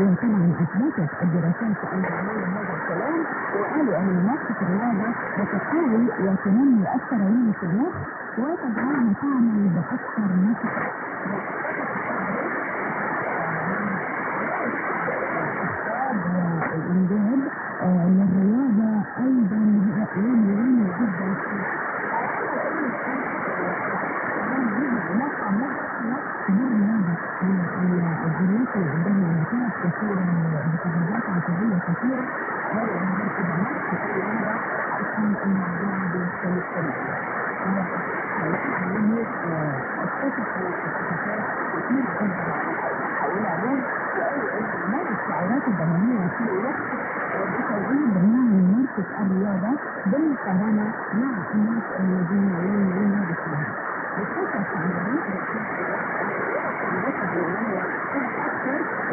وطبعا من اثبتت الدراسات العلميه هذا الكلام وقالوا أن ممارسه الرياضة بتقوي وتنمي الشرايين في المخ وتجعلها تعمل باكثر نشاط والإنجاب للرياضة أيضا هي مهمة جدا في الجينات اللي عندها نتائج كثيرة متغيرات عصبية كثيرة وهي أنها تدمر في الرياضة عشان الموضوع بيختلف تماما. اكتشفوا اكتشافات كثيرة جدا حول عليهم وقالوا ان نمو الشعيرات الدموية في الوقت بتوجيه برنامج ممارسة الرياضة بالمقارنة مع الناس الذين يمارسون هذا الشيء. بتكشف عن